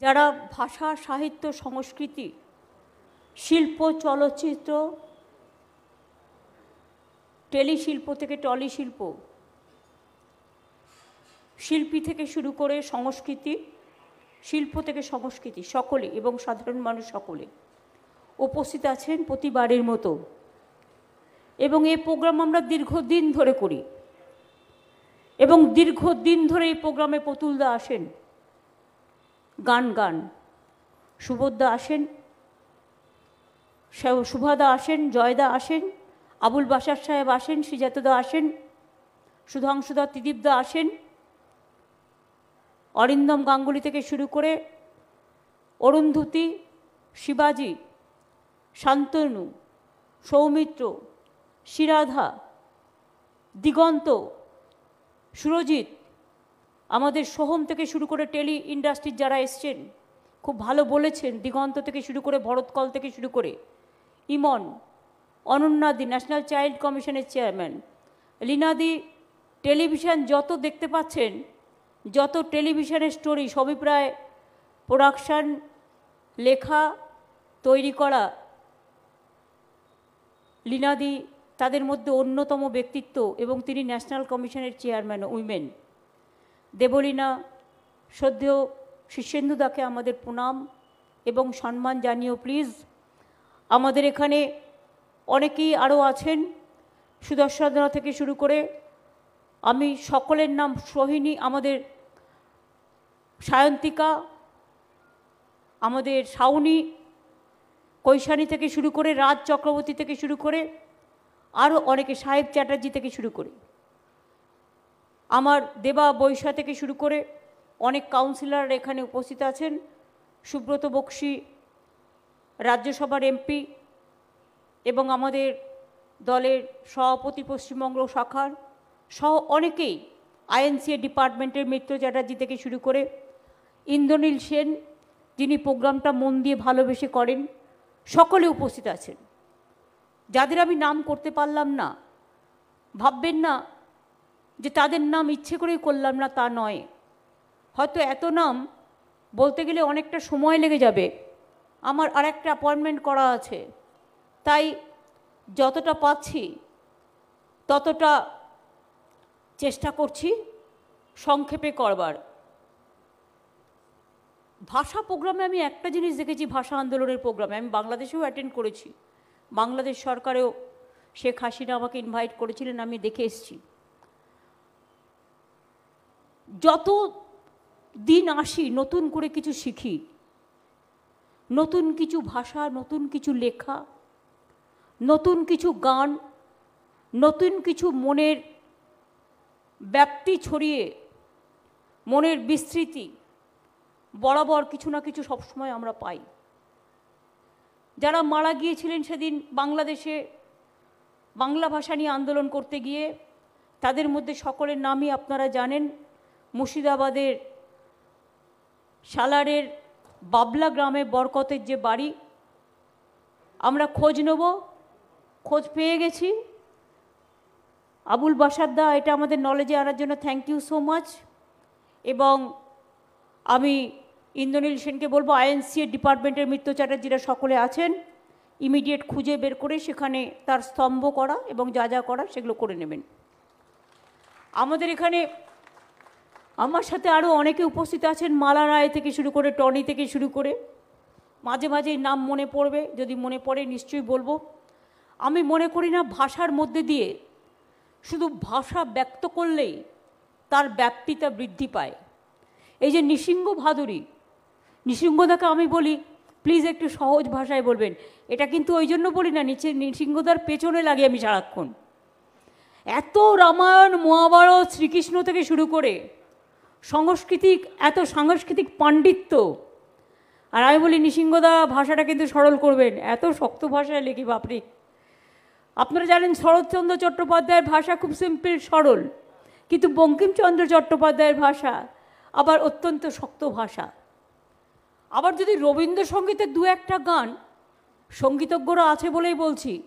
যারা ভাষা, সাহিত্য, সংস্কৃতি, শিল্প, চলচ্চিত্র, টেলিশিল্প থেকে টলি শিল্প শিল্পী থেকে শুরু করে সংস্কৃতি, শিল্প থেকে সংস্কৃতি সকলে এবং সাধারণ মানুষ সকলে উপস্থিত আছেন প্রতিবারের মতো। এবং এই প্রোগ্রাম আমরা দীর্ঘদিন ধরে করি। এবং দীর্ঘদিন ধরে এই প্রোগ্রামে পতুলদা আসেন। গান গান। সুবোধদা আসেন সুভাদা আসেন, জয়দা আসেন, আবুল বাসার সাহেব আসেন, শ্রীজাতদা আসেন, সুধাংশুদা ত্রিদীপদা আসেন। অরিন্দম গাঙ্গুলি থেকে শুরু করে অরুন্ধতী, শিবাজি, শান্তনু, সৌমিত্র শিরাধা দিগন্ত, সুরজিৎ আমাদের সোহম থেকে শুরু করে টেলি ইন্ডাস্ট্রির যারা এসছেন, খুব ভালো বলেছেন, দিগন্ত থেকে শুরু করে ভরতকল থেকে শুরু করে ইমন, অনন্যাদি, ন্যাশনাল চাইল্ড কমিশনের চেয়ারম্যান, লীনাদি, টেলিভিশন যত দেখতে পাচ্ছেন, যত টেলিভিশনের স্টোরি, সবই প্রায় প্রোডাকশান, লেখা, তৈরি করা। লীনাদি তাদের মধ্যে অন্যতম ব্যক্তিত্ব এবং তিনি ন্যাশনাল কমিশনের চেয়ারম্যান, উইমেন। দেবলীনা, শ্রদ্ধেয় শিষ্যেন্দুদাকে আমাদের প্রণাম এবং সম্মান জানিও প্লিজ আমাদের এখানে অনেকেই আরও আছেন। সুদর্শনা থেকে শুরু করে আমি সকলের নাম সোহিনী, আমাদের সায়ন্তিকা, আমাদের শাউনি কৈশানী থেকে শুরু করে রাজ চক্রবর্তী থেকে শুরু করে আরও অনেকে, সাহেব চ্যাটার্জি থেকে শুরু করে। আমার দেবা বৈশা থেকে শুরু করে অনেক কাউন্সিলর এখানে উপস্থিত আছেন। সুব্রত বক্সি, রাজ্যসভার এমপি এবং আমাদের দলের সভাপতি পশ্চিমবঙ্গ শাখার সহ অনেকেই আইএনসিএ ডিপার্টমেন্টের মিত্র চ্যাটার্জি থেকে শুরু করে ইন্দ্রনীল সেন, যিনি প্রোগ্রামটা মন দিয়ে ভালোবেসে করেন, সকলে উপস্থিত আছেন। যাদের আমি নাম করতে পারলাম না, ভাববেন না যে তাদের নাম ইচ্ছে করেই করলাম না, তা নয়। হয়তো এত নাম বলতে গেলে অনেকটা সময় লেগে যাবে। আমার আর একটা অ্যাপয়েন্টমেন্ট করা আছে। তাই যতটা পাচ্ছি, ততটা চেষ্টা করছি সংক্ষেপে করবার। ভাষা প্রোগ্রামে আমি একটা জিনিস দেখেছি, ভাষা আন্দোলনের প্রোগ্রামে আমি বাংলাদেশেও অ্যাটেন্ড করেছি। বাংলাদেশ সরকারেও শেখ হাসিনা আমাকে ইনভাইট করেছিলেন, আমি দেখে এসেছি। যত দিন আসি, নতুন করে কিছু শিখি, নতুন কিছু ভাষা, নতুন কিছু লেখা, নতুন কিছু গান, নতুন কিছু মনের ব্যাপ্তি ছড়িয়ে, মনের বিস্তৃতি, বরাবর কিছু না কিছু সবসময় আমরা পাই। যারা মারা গিয়েছিলেন সেদিন বাংলাদেশে, বাংলা ভাষা নিয়ে আন্দোলন করতে গিয়ে, তাদের মধ্যে সকলের নামই আপনারা জানেন। মুর্শিদাবাদের সালারের বাবলা গ্রামে বরকতের যে বাড়ি, আমরা খোঁজ নেব, খোঁজ পেয়ে গেছি। আবুল বাসাদ্দা এটা আমাদের নলেজে আনার জন্য থ্যাংক ইউ সো মাচ এবং আমি ইন্দ্রনীল সেনকে বলব আইএনসিএ ডিপার্টমেন্টের মিত্র চ্যাটার্জিরা সকলে আছেন ইমিডিয়েট খুঁজে বের করে সেখানে তার স্তম্ভ করা এবং যা যা করা সেগুলো করে নেবেন। আমাদের এখানে আমার সাথে আরও অনেকে উপস্থিত আছেন, মালা রায় থেকে শুরু করে, টনি থেকে শুরু করে। মাঝে মাঝে নাম মনে পড়বে, যদি মনে পড়ে নিশ্চয়ই বলব। আমি মনে করি না ভাষার মধ্যে দিয়ে শুধু ভাষা ব্যক্ত করলেই তার ব্যাপ্তিটা বৃদ্ধি পায়। এই যে নিসিংহ ভাদুরী নৃসিংহদাকে আমি বলি, প্লিজ একটু সহজ ভাষায় বলবেন। এটা কিন্তু ওই জন্য বলি না, নিচে নৃসিংহদার পেছনে লাগে আমি সারাক্ষণ। এত রামায়ণ, মহাভারত, শ্রীকৃষ্ণ থেকে শুরু করে সাংস্কৃতিক, এত সাংস্কৃতিক পাণ্ডিত্য। আর আমি বলি নৃসিংহদা ভাষাটা কিন্তু সরল করবেন। এত শক্ত ভাষায় লিখি, বাপরি। আপনারা জানেন, শরৎচন্দ্র চট্টোপাধ্যায়ের ভাষা খুব সিম্পল সরল। কিন্তু বঙ্কিমচন্দ্র চট্টোপাধ্যায়ের ভাষা আবার অত্যন্ত শক্ত ভাষা। আবার যদি রবীন্দ্রসঙ্গীতের দু একটা গান, সঙ্গীতজ্ঞরা আছে বলেই বলছি,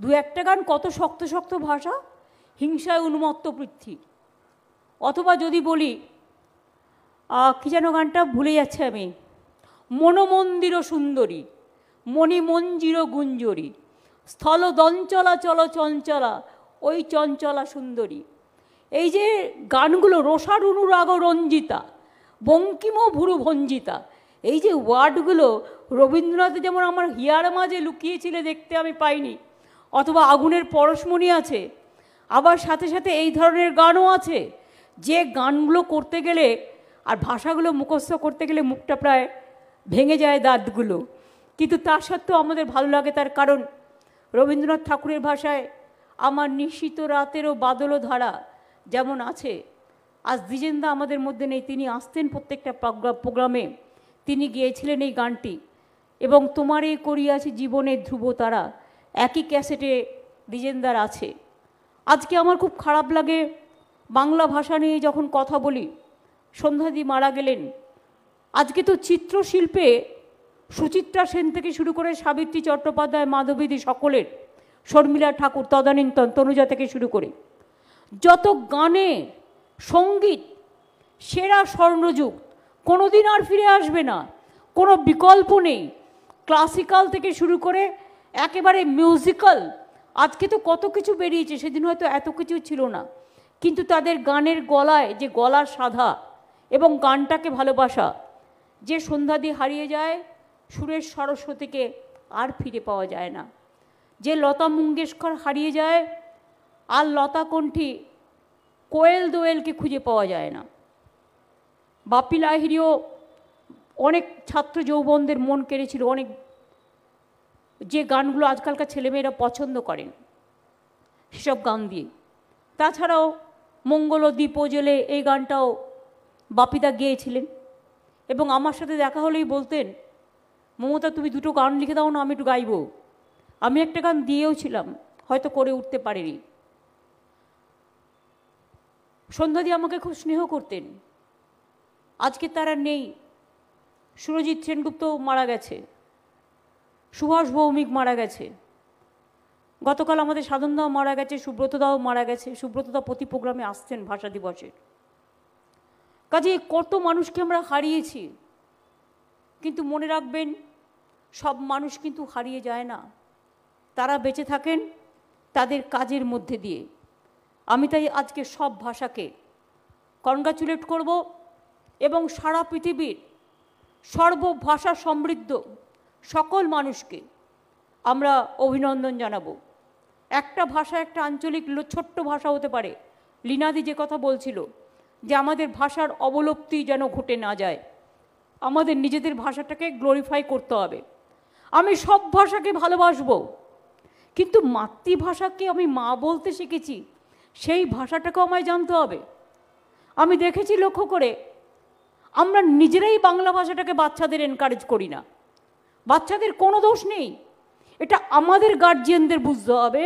দু একটা গান কত শক্ত শক্ত ভাষা? হিংসায় উন্মত্ত পৃথ্বী। অথবা যদি বলি কি যেন গানটা ভুলে যাচ্ছে আমি। মনোমন্দির সুন্দরী, মণিমঞ্জির গুঞ্জরী, স্থল দঞ্চলা চল চঞ্চলা, ওই চঞ্চলা সুন্দরী। এই যে গানগুলো রসার অনুরাগ রঞ্জিতা, বঙ্কিম ভুরু ভঞ্জিতা, এই যে ওয়ার্ডগুলো, রবীন্দ্রনাথ যেমন আমার হিয়ার মাঝে লুকিয়েছিলে দেখতে আমি পাইনি, অথবা আগুনের পরশমণি আছে, আবার সাথে সাথে এই ধরনের গানও আছে। যে গানগুলো করতে গেলে আর ভাষাগুলো মুখস্থ করতে গেলে মুখটা প্রায় ভেঙে যায় দাঁতগুলো। কিন্তু তার সত্ত্বেও আমাদের ভালো লাগে তার কারণ রবীন্দ্রনাথ ঠাকুরের ভাষায় আমার নিশ্চিত রাতেরও বাদলও ধারা যেমন আছে, আজ দ্বিজেন্দা আমাদের মধ্যে নেই, তিনি আসতেন প্রত্যেকটা প্রোগ্রামে। তিনি গিয়েছিলেন এই গানটি এবং তোমার এই করিয়াছে জীবনের ধ্রুব তারা, একই ক্যাসেটে দ্বিজেন্দার আছে। আজকে আমার খুব খারাপ লাগে বাংলা ভাষা নিয়ে যখন কথা বলি, সন্ধ্যাদি মারা গেলেন। আজকে তো চিত্রশিল্পে সুচিত্রা সেন থেকে শুরু করে সাবিত্রী চট্টোপাধ্যায়, মাধবীদি সকলের, শর্মিলা ঠাকুর, তদানীন্তন, তনুজা থেকে শুরু করে। যত গানে, সংগীত, সেরা স্বর্ণযুগ কোনো দিন আর ফিরে আসবে না। কোনো বিকল্প নেই। ক্লাসিক্যাল থেকে শুরু করে একেবারে মিউজিক্যাল। আজকে তো কত কিছু বেরিয়েছে, সেদিন হয়তো এত কিছু ছিল না। কিন্তু তাদের গানের গলায় যে গলার সাধা এবং গানটাকে ভালোবাসা, যে সন্ধ্যাদি হারিয়ে যায় সুরেশ সরস্বতীকে আর ফিরে পাওয়া যায় না। যে লতা মঙ্গেশকর হারিয়ে যায়, আর লতা কণ্ঠী কোয়েল দোয়েলকে খুঁজে পাওয়া যায় না। বাপি লাহিরিও অনেক ছাত্র যৌবনদের মন কেড়েছিল, অনেক যে গানগুলো আজকালকার ছেলেমেয়েরা পছন্দ করেন সেসব গান দিয়ে। তাছাড়াও মঙ্গল দ্বীপ জেলে এই গানটাও বাপিদা গেয়েছিলেন। এবং আমার সাথে দেখা হলেই বলতেন, মমতা, তুমি দুটো গান লিখে দাও না, আমি একটু গাইব। আমি একটা গান দিয়েও ছিলাম, হয়তো করে উঠতে পারিনি। সন্ধ্যাদি আমাকে খুব স্নেহ করতেন। আজকে তারা নেই। সুরজিৎ সেনগুপ্ত মারা গেছে। সুভাষ ভৌমিক মারা গেছে। গতকাল আমাদের সাধনদাও মারা গেছে সুব্রতদাও মারা গেছে সুব্রতদা প্রতি প্রোগ্রামে আসছেন ভাষা দিবসের কাজে কত মানুষকে আমরা হারিয়েছি, কিন্তু মনে রাখবেন, সব মানুষ কিন্তু হারিয়ে যায় না। তারা বেঁচে থাকেন তাদের কাজের মধ্যে দিয়ে। আমি তাই আজকে সব ভাষাকে কনগ্রাচুলেট করব এবং সারা পৃথিবীর সর্বভাষা সমৃদ্ধ সকল মানুষকে আমরা অভিনন্দন জানাব। একটা ভাষা, একটা আঞ্চলিক ছোট্ট ভাষা হতে পারে। লীনাদি যে কথা বলছিল যে আমাদের ভাষার অবলুপ্তি যেন ঘটে না যায়, আমাদের নিজেদের ভাষাটাকে গ্লোরিফাই করতে হবে। আমি সব ভাষাকে ভালোবাসবো, কিন্তু মাতৃভাষাকে আমি মা বলতে শিখেছি, সেই ভাষাটাকেও আমায় জানতে হবে। আমি দেখেছি লক্ষ্য করে, আমরা নিজেরাই বাংলা ভাষাটাকে বাচ্চাদের এনকারেজ করি না। বাচ্চাদের কোনো দোষ নেই। এটা আমাদের গার্জিয়ানদের বুঝতে হবে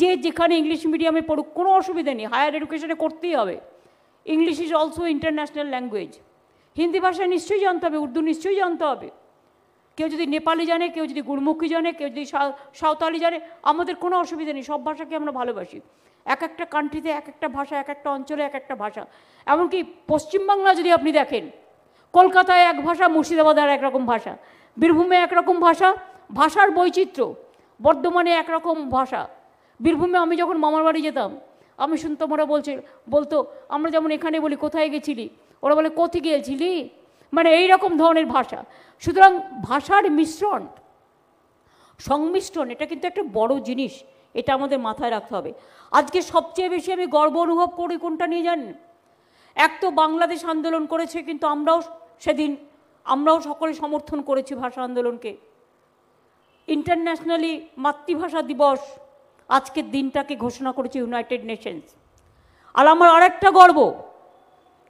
যে যেখানে ইংলিশ মিডিয়ামে পড়ুক, কোনো অসুবিধা নেই। হায়ার এডুকেশনে করতেই হবে। English is also international language Hindi ভাষা নিশ্চয়ই জানতে হবে, উর্দু নিশ্চয়ই জানতে হবে। কেউ যদি নেপালি জানে, কেউ যদি গুরমুখী জানে, কেউ যদি সাঁওতালি জানে, আমাদের কোনো অসুবিধা নেই, সব ভাষাকে আমরা ভালোবাসি। এক একটা কান্ট্রিতে এক একটা ভাষা, এক একটা অঞ্চলে এক একটা ভাষা। এমনকি পশ্চিমবাংলা যদি আপনি দেখেন, কলকাতায় এক ভাষা, মুর্শিদাবাদে আর একরকম ভাষা। বীরভূমে একরকম ভাষা ভাষার বৈচিত্র্য। বর্ধমানে একরকম ভাষা। বীরভূমে আমি যখন মামার বাড়ি যেতাম, আমি শুনতাম ওরা বলছে, বলতো, আমরা যেমন এখানে বলি, কোথায় গেছিলি? ওরা বলে, কোথি গিয়েছিলি? মানে এই রকম ধরনের ভাষা। সুতরাং ভাষার মিশ্রণ, সংমিশ্রণ, এটা কিন্তু একটা বড় জিনিস। এটা আমাদের মাথায় রাখতে হবে। আজকে সবচেয়ে বেশি আমি গর্ব অনুভব করি কোনটা নিয়ে জানেন? এক তো বাংলাদেশ আন্দোলন করেছে, কিন্তু আমরাও সেদিন, আমরাও সকলে সমর্থন করেছি ভাষা আন্দোলনকে। ইন্টারন্যাশনালি মাতৃভাষা দিবস আজকের দিনটাকে ঘোষণা করেছে ইউনাইটেড নেশনস আর আমার আরেকটা গর্ব,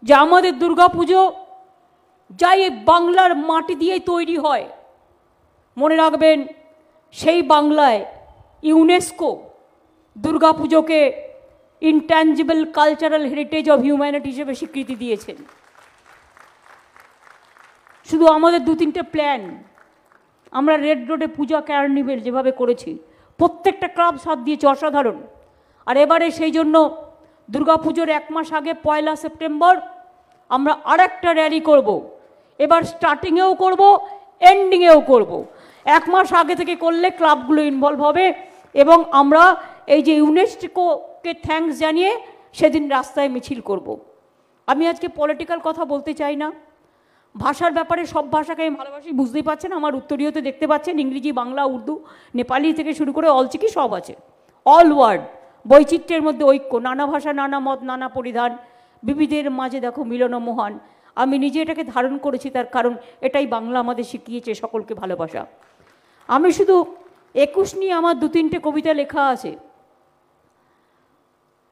যে আমাদের দুর্গাপুজো যাই বাংলার মাটি দিয়েই তৈরি হয়, মনে রাখবেন সেই বাংলায় UNESCO দুর্গাপুজোকে intangible cultural heritage of humanity হিসেবে স্বীকৃতি দিয়েছেন। শুধু আমাদের দু তিনটে প্ল্যান আমরা রেড রোডে পূজা ক্যারনিভেল যেভাবে করেছি, প্রত্যেকটা ক্লাব সাথ দিয়েছে অসাধারণ। আর এবারে সেই জন্য দুর্গাপুজোর এক মাস আগে পয়লা সেপ্টেম্বর আমরা আরেকটা র্যালি করব। এবার স্টার্টিংয়েও করব এন্ডিংয়েও করব। এক মাস আগে থেকে করলে ক্লাবগুলো ইনভলভ হবে এবং আমরা এই যে ইউনেস্কোকে থ্যাঙ্কস জানিয়ে সেদিন রাস্তায় মিছিল করব। আমি আজকে পলিটিক্যাল কথা বলতে চাই না। ভাষার ব্যাপারে সব ভাষাকে আমি ভালোবাসি, বুঝতেই পারছেন? আমার উত্তরীয়তে দেখতে পাচ্ছেন, ইংরেজি, বাংলা, উর্দু, নেপালি থেকে শুরু করে অলচিকি সব আছে। অল ওয়ার্ড বৈচিত্র্যের মধ্যে ঐক্য, নানা ভাষা, নানা মত, নানা পরিধান, বিবিধের মাঝে দেখো মিলন মহান। আমি নিজে এটাকে ধারণ করেছি তার কারণ এটাই বাংলা আমাদের শিখিয়েছে সকলকে ভালোবাসা। আমি শুধু একুশ নিয়ে আমার দু তিনটে কবিতা লেখা আছে।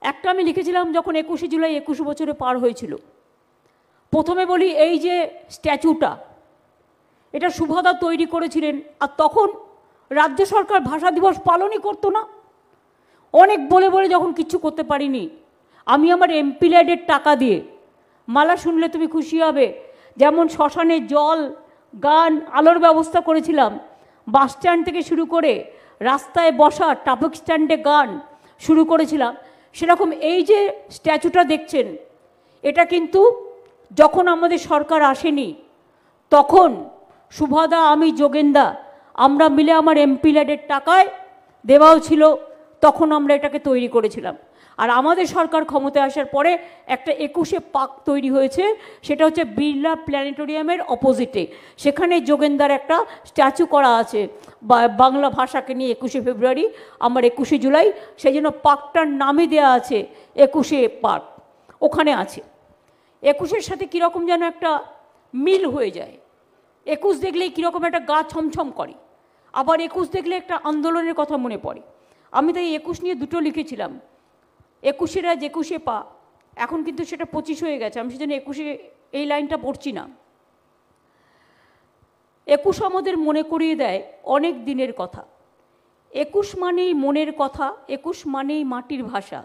একটা আমি লিখেছিলাম যখন একুশে জুলাই একুশ বছরে পার হয়েছিল। প্রথমে বলি এই যে স্ট্যাচুটা, এটা সুভাদা তৈরি করেছিলেন আর তখন রাজ্য সরকার ভাষা দিবস পালনই করতো না। অনেক বলে বলে যখন কিচ্ছু করতে পারিনি, আমি আমার এমপি ল্যাডের টাকা দিয়ে মালা শুনলে তুমি খুশি হবে। যেমন শ্মশানে জল, গান, আলোর ব্যবস্থা করেছিলাম। বাস স্ট্যান্ড থেকে শুরু করে রাস্তায় বসা ট্রাফিক স্ট্যান্ডে গান শুরু করেছিলাম। সেরকম এই যে স্ট্যাচুটা দেখছেন, এটা কিন্তু যখন আমাদের সরকার আসেনি, তখন সুভাদা, আমি, যোগেন্দা, আমরা মিলে আমার এমপি ল্যাডের টাকায় দেওয়াও ছিল, তখন আমরা এটাকে তৈরি করেছিলাম। আর আমাদের সরকার ক্ষমতায় আসার পরে একটা একুশে পাক তৈরি হয়েছে, সেটা হচ্ছে বিড়লা প্ল্যানেটোরিয়ামের অপোজিটে। সেখানে যোগেন্দার একটা স্ট্যাচু করা আছে বাংলা ভাষাকে নিয়ে একুশে ফেব্রুয়ারি, আমার একুশে জুলাই, সেই জন্য পার্কটার নামে দেওয়া আছে, একুশে পার্ক ওখানে আছে। একুশের সাথে কীরকম যেন একটা মিল হয়ে যায়। একুশ দেখলেই কীরকম একটা গা ছমছম করে। আবার একুশ দেখলে একটা আন্দোলনের কথা মনে পড়ে। আমি তাই একুশ নিয়ে দুটো লিখেছিলাম। একুশের আজ একুশে পা। এখন কিন্তু সেটা পঁচিশ হয়ে গেছে। আমি সেজন্য একুশে এই লাইনটা পড়ছি না। একুশ আমাদের মনে করিয়ে দেয় অনেক দিনের কথা। একুশ মানেই মনের কথা, একুশ মানেই মাটির ভাষা।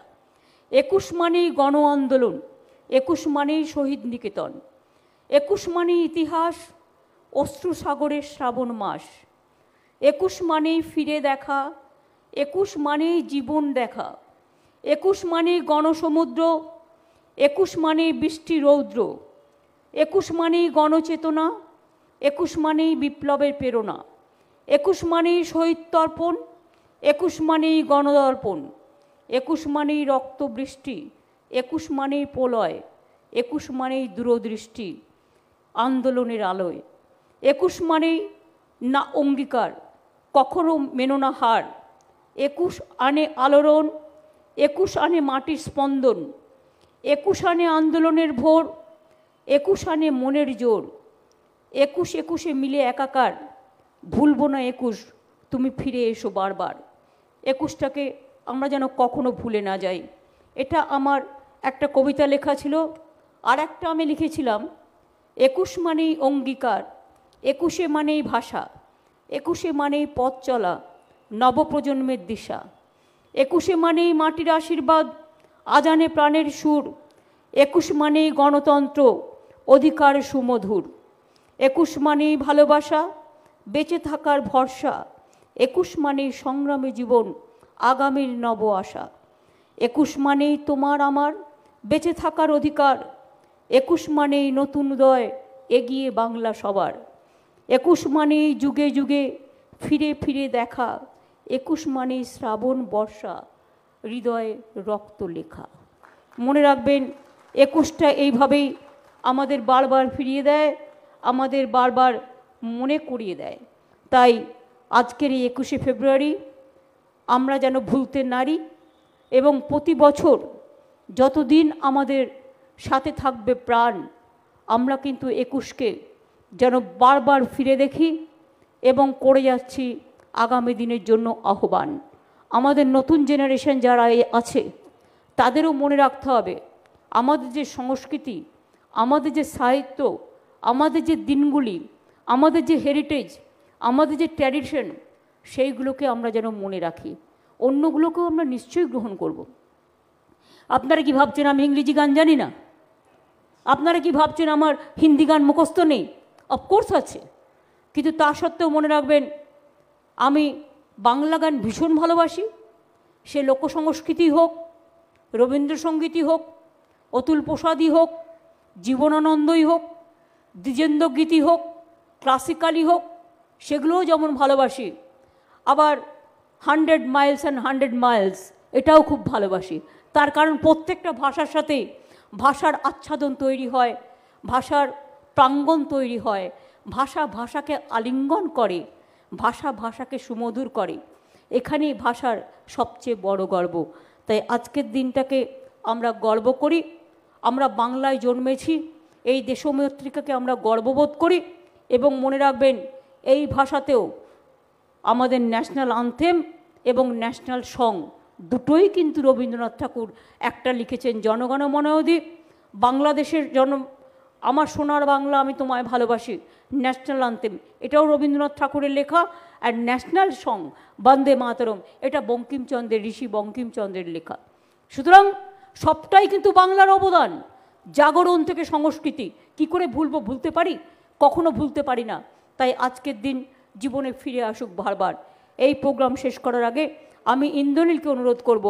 একুশ মানেই গণ আন্দোলন। একুশ মানেই শহীদ নিকেতন একুশ মানেই ইতিহাস অশ্রু সাগরের শ্রাবণ মাস একুশ মানেই ফিরে দেখা একুশ মানেই জীবন দেখা একুশ মানেই গণসমুদ্র একুশ মানেই বৃষ্টি রৌদ্র একুশ মানেই গণচেতনা একুশ মানেই বিপ্লবের প্রেরণা একুশ মানেই শহীদ তর্পণ একুশ মানেই গণদর্পণ একুশ মানেই রক্তবৃষ্টি একুশ মানেই প্রলয়, একুশ মানেই দূরদৃষ্টি, আন্দোলনের আলোয়। একুশ মানেই না অঙ্গীকার, কখনো মেনো না হার। একুশ আনে আলোড়ন, একুশ আনে মাটির স্পন্দন, একুশ আনে আন্দোলনের ভোর, একুশ আনে মনের জোর। একুশ একুশে মিলে একাকার, ভুলবো না একুশ, তুমি ফিরে এসো বারবার। একুশটাকে আমরা যেন কখনো ভুলে না যাই। এটা আমার একটা কবিতা লেখা ছিল, আর একটা আমি লিখেছিলাম, একুশ মানেই অঙ্গীকার, একুশে মানেই ভাষা, একুশে মানেই পথ চলা, নবপ্রজন্মের দিশা, একুশে মানেই মাটির আশীর্বাদ, আজানে প্রাণের সুর, একুশ মানেই গণতন্ত্র, অধিকার সুমধুর, একুশ মানেই ভালোবাসা, বেঁচে থাকার ভরসা, একুশ মানেই সংগ্রামী জীবন, আগামীর নব আশা, একুশ মানেই তোমার আমার বেঁচে থাকার অধিকার। একুশ মানেই নতুন উদয়, এগিয়ে বাংলা সবার। একুশ মানেই যুগে যুগে ফিরে ফিরে দেখা। একুশ মানেই শ্রাবণ বর্ষা, হৃদয়ে রক্ত লেখা। মনে রাখবেন, একুশটা এইভাবেই আমাদের বারবার ফিরিয়ে দেয়, আমাদের বারবার মনে করিয়ে দেয়। তাই আজকের এই একুশে ফেব্রুয়ারি আমরা যেন ভুলতে নারী এবং প্রতি বছর যতদিন আমাদের সাথে থাকবে প্রাণ, আমরা কিন্তু একুশকে যেন বারবার ফিরে দেখি এবং করে যাচ্ছি আগামী দিনের জন্য আহ্বান আমাদের নতুন জেনারেশন যারা আছে, তাদেরও মনে রাখতে হবে, আমাদের যে সংস্কৃতি, আমাদের যে সাহিত্য, আমাদের যে দিনগুলি, আমাদের যে হেরিটেজ আমাদের যে ট্র্যাডিশন সেইগুলোকে আমরা যেন মনে রাখি অন্যগুলোকেও আমরা নিশ্চয়ই গ্রহণ করব। আপনারা কি ভাবছেন আমি ইংরেজি গান জানি না? আপনারা কি ভাবছেন আমার হিন্দি গান মুখস্থ নেই? অফকোর্স আছে। কিন্তু তা সত্ত্বেও মনে রাখবেন, আমি বাংলা গান ভীষণ ভালোবাসি। সে লোকসংস্কৃতি হোক, রবীন্দ্রসঙ্গীতই হোক, অতুল প্রসাদই হোক, জীবনানন্দই হোক দ্বিজেন্দ্র গীতি হোক, ক্লাসিক্যালি হোক, সেগুলোও যেমন ভালোবাসি। আবার hundred miles and hundred miles, এটাও খুব ভালোবাসি। তার কারণ প্রত্যেকটা ভাষার সাথে ভাষার আচ্ছাদন তৈরি হয়, ভাষার প্রাঙ্গণ তৈরি হয়, ভাষা ভাষাকে আলিঙ্গন করে, ভাষা ভাষাকে সুমধুর করে। এখানেই ভাষার সবচেয়ে বড় গর্ব। তাই আজকের দিনটাকে আমরা গর্ব করি, আমরা বাংলায় জন্মেছি, এই দেশমৈত্রিকাকে আমরা গর্ববোধ করি এবং মনে রাখবেন, এই ভাষাতেও আমাদের ন্যাশনাল আনথেম এবং ন্যাশনাল সং দুটোই কিন্তু রবীন্দ্রনাথ ঠাকুর একটা লিখেছেন জনগণ মনোয়দী বাংলাদেশের জন, আমার সোনার বাংলা আমি তোমায় ভালোবাসি, ন্যাশনাল আনথেম এটাও রবীন্দ্রনাথ ঠাকুরের লেখা আর ন্যাশনাল সং, বন্দে মাতরম, এটা বঙ্কিমচন্দ্রের, ঋষি বঙ্কিমচন্দ্রের লেখা। সুতরাং সবটাই কিন্তু বাংলার অবদান, জাগরণ থেকে সংস্কৃতি। কি করে ভুলবো, ভুলতে পারি? কখনো ভুলতে পারি না। তাই আজকের দিন জীবনে ফিরে আসুক বারবার। এই প্রোগ্রাম শেষ করার আগে আমি ইন্দ্রনীলকে অনুরোধ করব।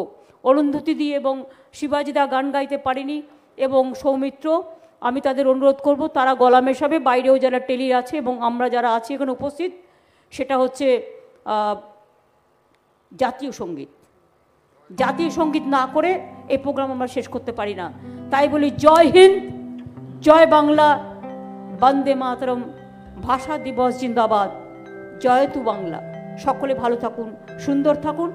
অরুন্ধতী দি এবং শিবাজিদা গান গাইতে পারিনি এবং সৌমিত্র, আমি তাদের অনুরোধ করব, তারা গলা মেশাবে, বাইরেও যারা টেলির আছে এবং আমরা যারা আছি এখানে উপস্থিত, সেটা হচ্ছে জাতীয় সংগীত। জাতীয় সংগীত না করে এই প্রোগ্রাম আমরা শেষ করতে পারি না। তাই বলি, জয় হিন্দ, জয় বাংলা, বন্দে মাতরম, ভাষা দিবস জিন্দাবাদ, জয় তু বাংলা। সকলে ভালো থাকুন, সুন্দর থাকুন।